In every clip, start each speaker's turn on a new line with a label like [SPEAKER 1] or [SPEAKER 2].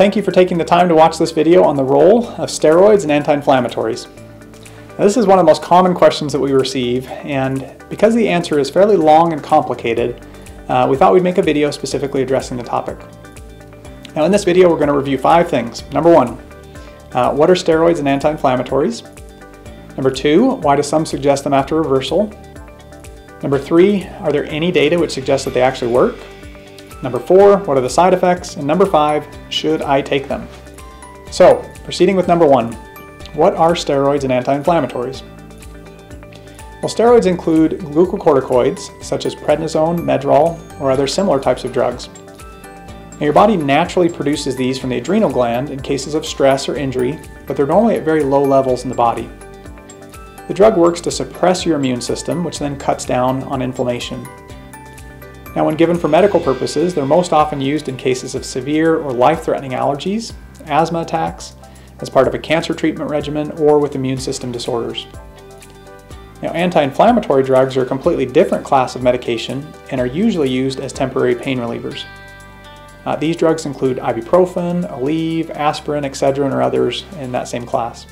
[SPEAKER 1] thank you for taking the time to watch this video on the role of steroids and anti-inflammatories. This is one of the most common questions that we receive, and because the answer is fairly long and complicated, uh, we thought we'd make a video specifically addressing the topic. Now in this video we're going to review five things. Number one, uh, what are steroids and anti-inflammatories? Number two, why do some suggest them after reversal? Number three, are there any data which suggest that they actually work? Number four, what are the side effects? And number five, should I take them? So, proceeding with number one, what are steroids and anti-inflammatories? Well, steroids include glucocorticoids, such as prednisone, medrol, or other similar types of drugs. Now, your body naturally produces these from the adrenal gland in cases of stress or injury, but they're normally at very low levels in the body. The drug works to suppress your immune system, which then cuts down on inflammation. Now, when given for medical purposes, they're most often used in cases of severe or life-threatening allergies, asthma attacks, as part of a cancer treatment regimen, or with immune system disorders. Now, anti-inflammatory drugs are a completely different class of medication and are usually used as temporary pain relievers. Uh, these drugs include ibuprofen, Aleve, aspirin, Excedrin, or others in that same class.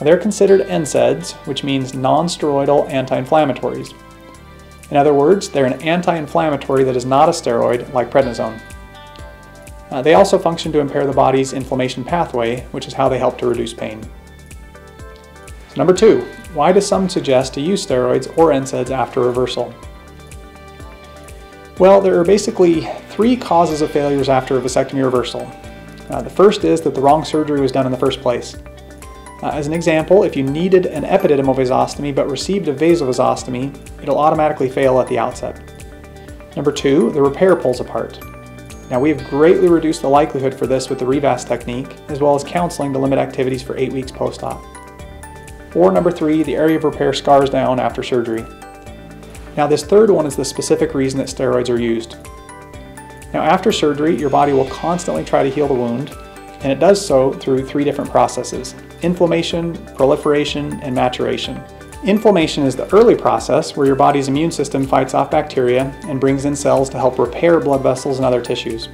[SPEAKER 1] Now, they're considered NSAIDs, which means non-steroidal anti-inflammatories, in other words, they're an anti-inflammatory that is not a steroid like prednisone. Uh, they also function to impair the body's inflammation pathway, which is how they help to reduce pain. So number two, why do some suggest to use steroids or NSAIDs after reversal? Well, there are basically three causes of failures after a vasectomy reversal. Uh, the first is that the wrong surgery was done in the first place. Uh, as an example, if you needed an epididymal vasostomy but received a vasovasostomy, it'll automatically fail at the outset. Number two, the repair pulls apart. Now we have greatly reduced the likelihood for this with the revas technique, as well as counseling to limit activities for eight weeks post-op. Or number three, the area of repair scars down after surgery. Now this third one is the specific reason that steroids are used. Now after surgery, your body will constantly try to heal the wound, and it does so through three different processes inflammation, proliferation, and maturation. Inflammation is the early process where your body's immune system fights off bacteria and brings in cells to help repair blood vessels and other tissues.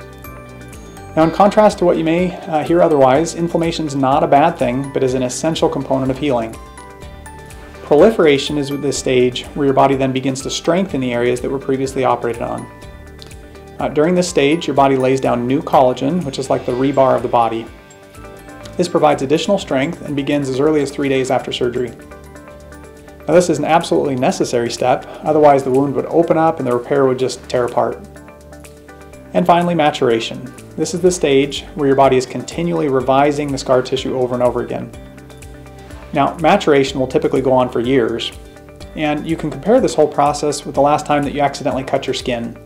[SPEAKER 1] Now, in contrast to what you may uh, hear otherwise, inflammation is not a bad thing, but is an essential component of healing. Proliferation is the stage where your body then begins to strengthen the areas that were previously operated on. Uh, during this stage, your body lays down new collagen, which is like the rebar of the body. This provides additional strength and begins as early as three days after surgery. Now this is an absolutely necessary step, otherwise the wound would open up and the repair would just tear apart. And finally, maturation. This is the stage where your body is continually revising the scar tissue over and over again. Now, maturation will typically go on for years, and you can compare this whole process with the last time that you accidentally cut your skin.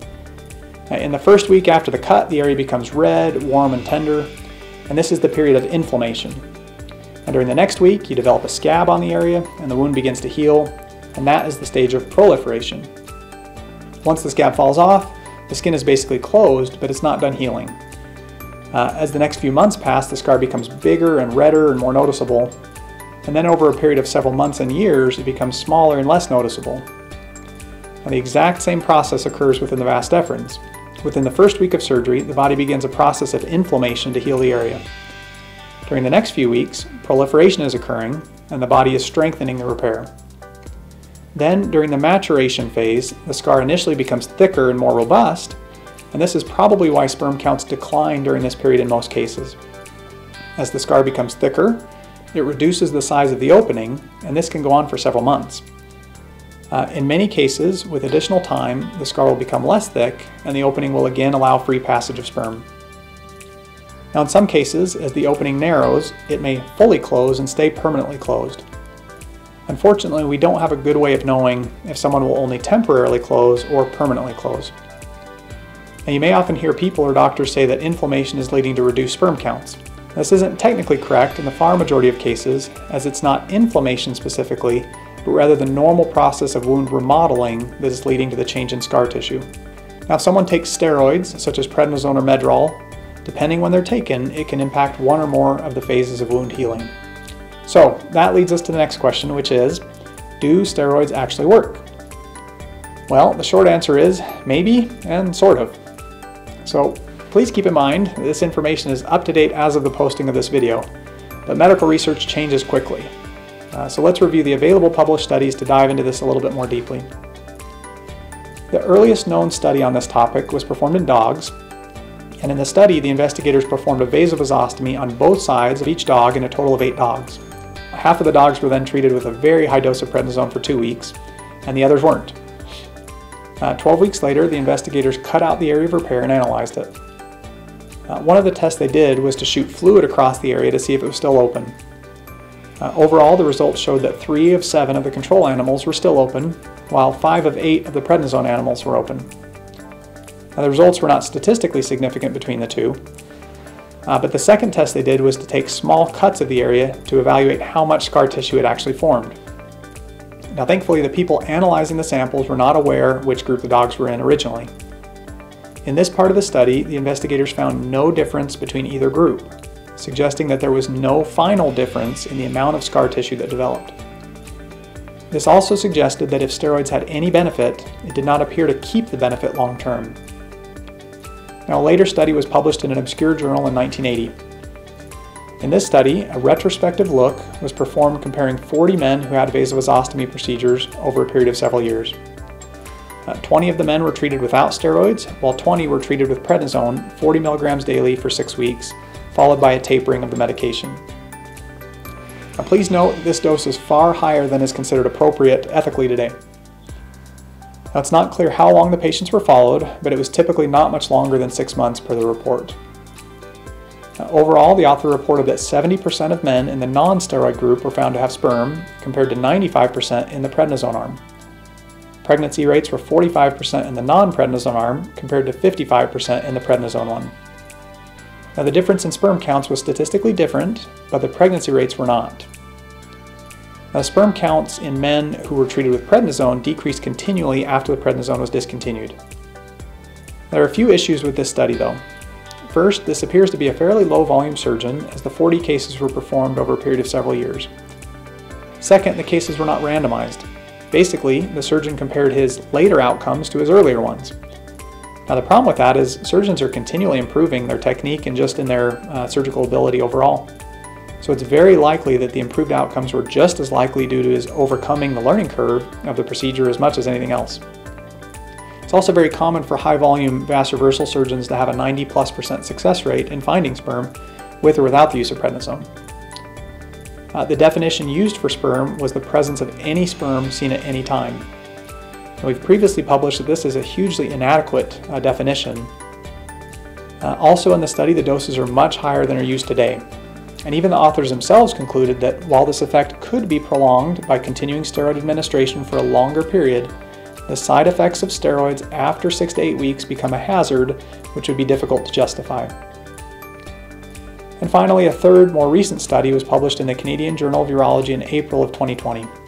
[SPEAKER 1] In the first week after the cut, the area becomes red, warm, and tender, and this is the period of inflammation. And during the next week, you develop a scab on the area, and the wound begins to heal, and that is the stage of proliferation. Once the scab falls off, the skin is basically closed, but it's not done healing. Uh, as the next few months pass, the scar becomes bigger and redder and more noticeable, and then over a period of several months and years, it becomes smaller and less noticeable. And the exact same process occurs within the vas deferens. Within the first week of surgery, the body begins a process of inflammation to heal the area. During the next few weeks, proliferation is occurring and the body is strengthening the repair. Then, during the maturation phase, the scar initially becomes thicker and more robust, and this is probably why sperm counts decline during this period in most cases. As the scar becomes thicker, it reduces the size of the opening, and this can go on for several months. Uh, in many cases, with additional time, the scar will become less thick and the opening will again allow free passage of sperm. Now in some cases, as the opening narrows, it may fully close and stay permanently closed. Unfortunately, we don't have a good way of knowing if someone will only temporarily close or permanently close. Now you may often hear people or doctors say that inflammation is leading to reduced sperm counts. This isn't technically correct in the far majority of cases, as it's not inflammation specifically, but rather the normal process of wound remodeling that is leading to the change in scar tissue. Now, if someone takes steroids, such as prednisone or medrol, depending when they're taken, it can impact one or more of the phases of wound healing. So, that leads us to the next question, which is, do steroids actually work? Well, the short answer is maybe and sort of. So, Please keep in mind this information is up to date as of the posting of this video, but medical research changes quickly. Uh, so let's review the available published studies to dive into this a little bit more deeply. The earliest known study on this topic was performed in dogs, and in the study the investigators performed a vasovasostomy on both sides of each dog in a total of eight dogs. Half of the dogs were then treated with a very high dose of prednisone for two weeks, and the others weren't. Uh, 12 weeks later, the investigators cut out the area of repair and analyzed it. Uh, one of the tests they did was to shoot fluid across the area to see if it was still open. Uh, overall, the results showed that three of seven of the control animals were still open, while five of eight of the prednisone animals were open. Now, the results were not statistically significant between the two, uh, but the second test they did was to take small cuts of the area to evaluate how much scar tissue had actually formed. Now, thankfully, the people analyzing the samples were not aware which group the dogs were in originally. In this part of the study, the investigators found no difference between either group, suggesting that there was no final difference in the amount of scar tissue that developed. This also suggested that if steroids had any benefit, it did not appear to keep the benefit long term. Now, a later study was published in an obscure journal in 1980. In this study, a retrospective look was performed comparing 40 men who had vasovasostomy procedures over a period of several years. Uh, 20 of the men were treated without steroids, while 20 were treated with prednisone 40 milligrams daily for six weeks, followed by a tapering of the medication. Now, please note this dose is far higher than is considered appropriate ethically today. Now, it's not clear how long the patients were followed, but it was typically not much longer than six months per the report. Uh, overall, the author reported that 70% of men in the non-steroid group were found to have sperm, compared to 95% in the prednisone arm. Pregnancy rates were 45% in the non-prednisone arm, compared to 55% in the prednisone one. Now the difference in sperm counts was statistically different, but the pregnancy rates were not. Now sperm counts in men who were treated with prednisone decreased continually after the prednisone was discontinued. There are a few issues with this study though. First, this appears to be a fairly low volume surgeon as the 40 cases were performed over a period of several years. Second, the cases were not randomized. Basically, the surgeon compared his later outcomes to his earlier ones. Now the problem with that is surgeons are continually improving their technique and just in their uh, surgical ability overall. So it's very likely that the improved outcomes were just as likely due to his overcoming the learning curve of the procedure as much as anything else. It's also very common for high volume vas reversal surgeons to have a 90 plus percent success rate in finding sperm with or without the use of prednisone. Uh, the definition used for sperm was the presence of any sperm seen at any time. And we've previously published that this is a hugely inadequate uh, definition. Uh, also in the study, the doses are much higher than are used today. And even the authors themselves concluded that while this effect could be prolonged by continuing steroid administration for a longer period, the side effects of steroids after 6 to 8 weeks become a hazard which would be difficult to justify. And finally, a third, more recent study was published in the Canadian Journal of Urology in April of 2020.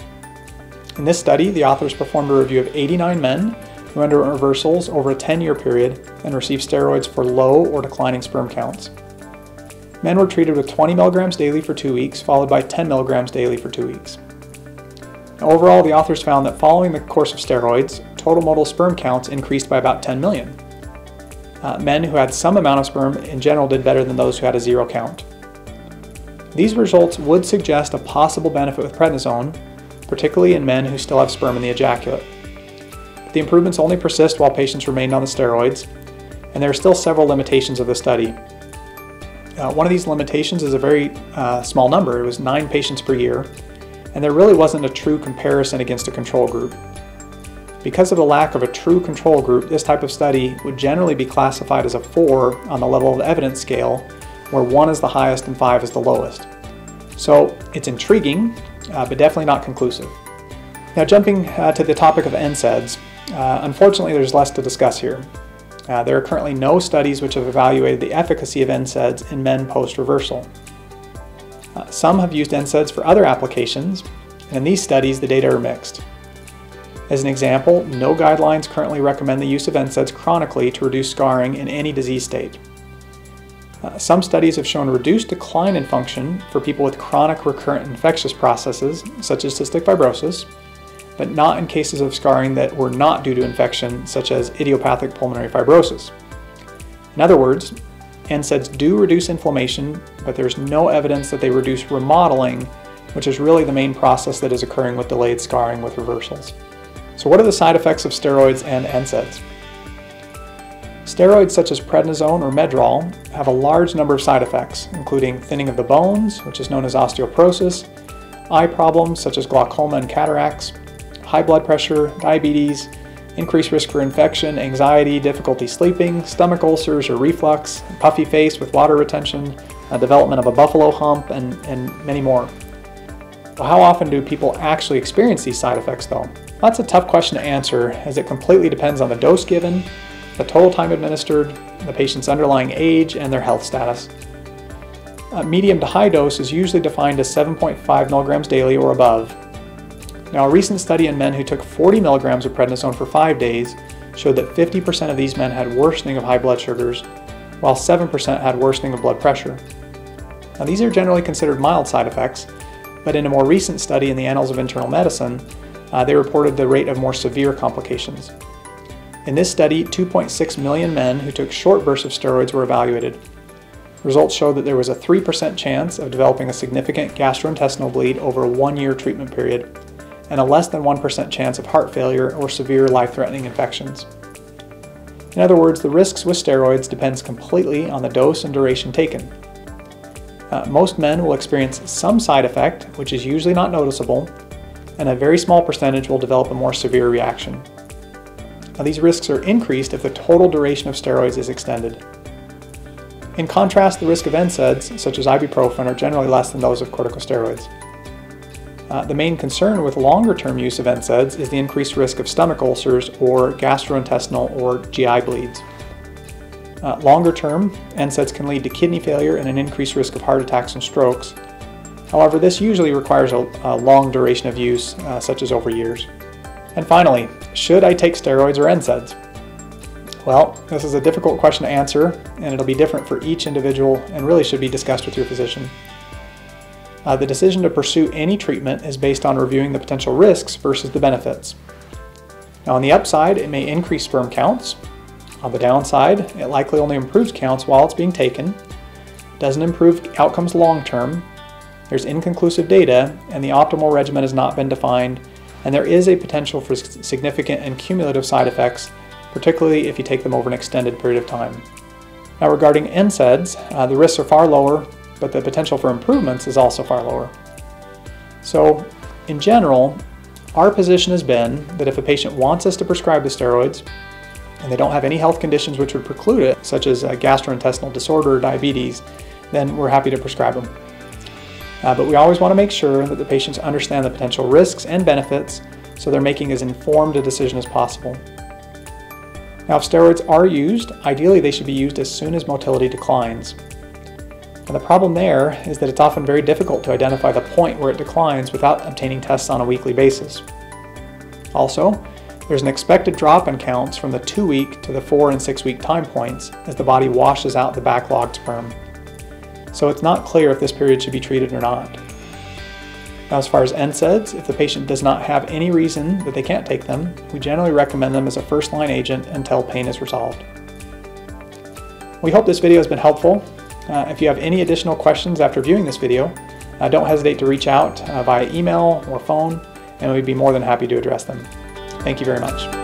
[SPEAKER 1] In this study, the authors performed a review of 89 men who underwent reversals over a 10 year period and received steroids for low or declining sperm counts. Men were treated with 20 milligrams daily for two weeks, followed by 10 milligrams daily for two weeks. Overall, the authors found that following the course of steroids, total motile sperm counts increased by about 10 million. Uh, men who had some amount of sperm in general did better than those who had a zero count. These results would suggest a possible benefit with prednisone, particularly in men who still have sperm in the ejaculate. The improvements only persist while patients remain on the steroids, and there are still several limitations of the study. Uh, one of these limitations is a very uh, small number, it was 9 patients per year, and there really wasn't a true comparison against a control group. Because of the lack of a true control group, this type of study would generally be classified as a 4 on the level of evidence scale, where 1 is the highest and 5 is the lowest. So it's intriguing, uh, but definitely not conclusive. Now jumping uh, to the topic of NSAIDs, uh, unfortunately there's less to discuss here. Uh, there are currently no studies which have evaluated the efficacy of NSAIDs in men post-reversal. Uh, some have used NSAIDs for other applications, and in these studies the data are mixed. As an example, no guidelines currently recommend the use of NSAIDs chronically to reduce scarring in any disease state. Uh, some studies have shown reduced decline in function for people with chronic recurrent infectious processes, such as cystic fibrosis, but not in cases of scarring that were not due to infection, such as idiopathic pulmonary fibrosis. In other words, NSAIDs do reduce inflammation, but there's no evidence that they reduce remodeling, which is really the main process that is occurring with delayed scarring with reversals. So what are the side effects of steroids and NSAIDs? Steroids such as prednisone or Medrol have a large number of side effects, including thinning of the bones, which is known as osteoporosis, eye problems such as glaucoma and cataracts, high blood pressure, diabetes, increased risk for infection, anxiety, difficulty sleeping, stomach ulcers or reflux, puffy face with water retention, uh, development of a buffalo hump, and, and many more. Well, how often do people actually experience these side effects though? That's a tough question to answer as it completely depends on the dose given, the total time administered, the patient's underlying age, and their health status. A medium to high dose is usually defined as 7.5 milligrams daily or above, now, a recent study in men who took 40 milligrams of prednisone for five days showed that 50% of these men had worsening of high blood sugars, while 7% had worsening of blood pressure. Now, these are generally considered mild side effects, but in a more recent study in the Annals of Internal Medicine, uh, they reported the rate of more severe complications. In this study, 2.6 million men who took short bursts of steroids were evaluated. Results showed that there was a 3% chance of developing a significant gastrointestinal bleed over a one year treatment period, and a less than 1% chance of heart failure or severe life-threatening infections. In other words, the risks with steroids depends completely on the dose and duration taken. Uh, most men will experience some side effect, which is usually not noticeable, and a very small percentage will develop a more severe reaction. Now, these risks are increased if the total duration of steroids is extended. In contrast, the risk of NSAIDs, such as ibuprofen, are generally less than those of corticosteroids. Uh, the main concern with longer term use of NSAIDs is the increased risk of stomach ulcers or gastrointestinal or GI bleeds. Uh, longer term, NSAIDs can lead to kidney failure and an increased risk of heart attacks and strokes. However, this usually requires a, a long duration of use, uh, such as over years. And finally, should I take steroids or NSAIDs? Well, this is a difficult question to answer, and it'll be different for each individual and really should be discussed with your physician. Uh, the decision to pursue any treatment is based on reviewing the potential risks versus the benefits. Now on the upside, it may increase sperm counts. On the downside, it likely only improves counts while it's being taken, doesn't improve outcomes long term, there's inconclusive data, and the optimal regimen has not been defined, and there is a potential for significant and cumulative side effects, particularly if you take them over an extended period of time. Now regarding NSAIDs, uh, the risks are far lower but the potential for improvements is also far lower. So, in general, our position has been that if a patient wants us to prescribe the steroids and they don't have any health conditions which would preclude it, such as a gastrointestinal disorder or diabetes, then we're happy to prescribe them. Uh, but we always want to make sure that the patients understand the potential risks and benefits so they're making as informed a decision as possible. Now, if steroids are used, ideally they should be used as soon as motility declines. And the problem there is that it's often very difficult to identify the point where it declines without obtaining tests on a weekly basis. Also, there's an expected drop in counts from the 2 week to the 4 and 6 week time points as the body washes out the backlogged sperm. So it's not clear if this period should be treated or not. Now, as far as NSAIDs, if the patient does not have any reason that they can't take them, we generally recommend them as a first line agent until pain is resolved. We hope this video has been helpful uh, if you have any additional questions after viewing this video, uh, don't hesitate to reach out uh, via email or phone, and we'd be more than happy to address them. Thank you very much.